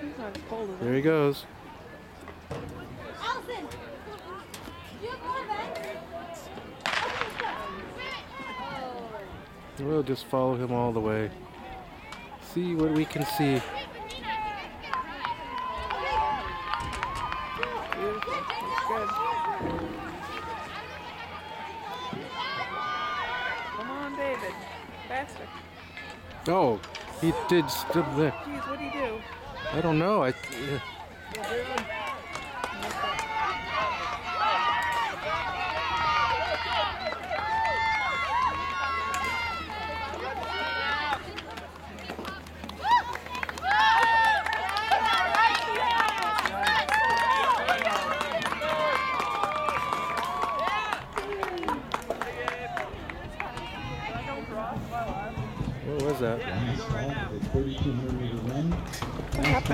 He's not as cold as There he goes. Allison! You have more vents? We'll just follow him all the way. See what we can see. Beautiful. It's good. Come on, David. Faster. Oh, he did stop there. Jeez, what do you do? I don't know. I. uh, what was that? Last